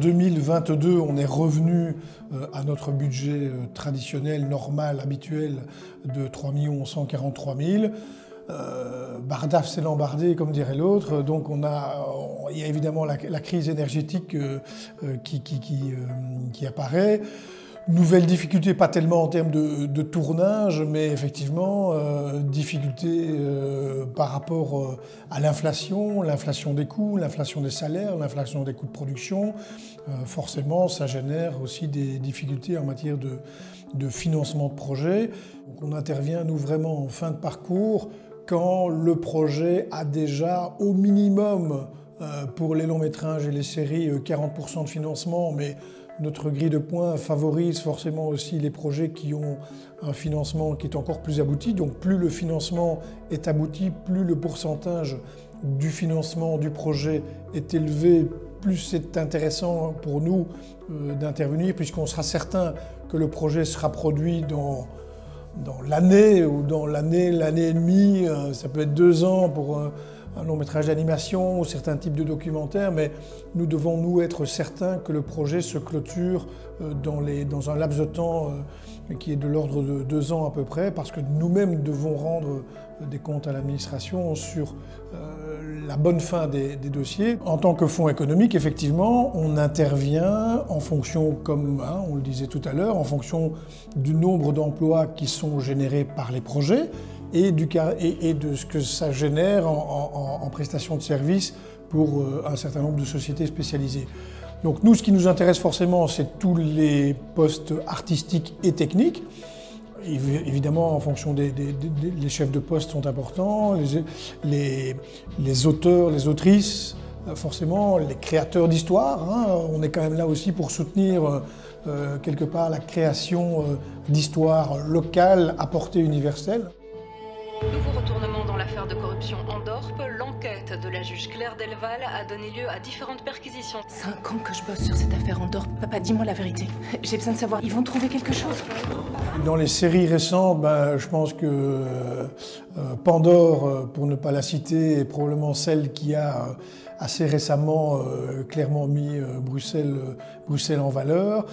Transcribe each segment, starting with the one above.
2022, on est revenu à notre budget traditionnel, normal, habituel de 3 143 000. Euh, Bardaf s'est lambardé, comme dirait l'autre. Donc on a, il y a évidemment la, crise énergétique euh, euh, qui, qui, apparaît. Nouvelle difficulté, pas tellement en termes de, tournage, mais effectivement, difficulté par rapport à l'inflation, l'inflation des coûts, l'inflation des salaires, l'inflation des coûts de production. forcément, ça génère aussi des difficultés en matière de, financement de projet. Donc on intervient, nous, vraiment en fin de parcours quand le projet a déjà au minimum euh, pour les longs métrages et les séries 40% euh, de financement, mais notre grille de points favorise forcément aussi les projets qui ont un financement qui est encore plus abouti. Donc plus le financement est abouti, plus le pourcentage du financement du projet est élevé, plus c'est intéressant pour nous euh, d'intervenir, puisqu'on sera certain que le projet sera produit dans dans l'année ou dans l'année, l'année et demie, euh, ça peut être deux ans pour un, long métrage d'animation ou certains types de documentaires, mais nous devons nous être certains que le projet se clôture euh, dans, un laps de temps euh, qui est de l'ordre de deux ans à peu près, parce que nous-mêmes devons rendre des comptes à l'administration sur la bonne fin des, dossiers. En tant que fonds économique, effectivement, on intervient en fonction, comme hein, on le disait tout à l'heure, en fonction du nombre d'emplois qui sont générés par les projets et, du, et, de ce que ça génère en, en, prestation de services pour euh, un certain nombre de sociétés spécialisées. Donc nous, ce qui nous intéresse forcément, c'est tous les postes artistiques et techniques. Évidemment, en fonction des, les chefs de poste sont importants, les, les, auteurs, les autrices, euh, forcément, les créateurs d'histoire. Hein. on est quand même là aussi pour soutenir euh, euh, quelque part la création d'histoires locales à portée universelle. De corruption Andorpe, l'enquête de la juge Claire Delval a donné lieu à différentes perquisitions. Cinq ans que je bosse sur cette affaire Andorpe. Papa, dis-moi la vérité. J'ai besoin de savoir, ils vont trouver quelque chose? Dans les séries récentes, ben, je pense que euh, Pandore, euh, pour ne pas la citer, est probablement celle qui a euh, assez récemment clairement mis Bruxelles, Bruxelles en valeur.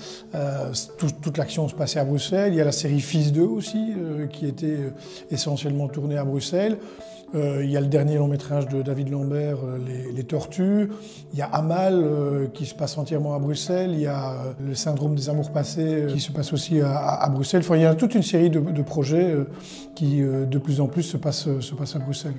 toute l'action se passait à Bruxelles. Il y a la série Fils 2 aussi, qui était essentiellement tournée à Bruxelles. Euh, il y a le dernier long métrage de David Lambert, euh, les, Tortues. Il y a Amal, euh, qui se passe entièrement à Bruxelles. Il y a le syndrome des amours passés, qui se passe aussi à, Bruxelles. Enfin, il y a toute une série de, projets qui, de plus en plus, se passent à Bruxelles.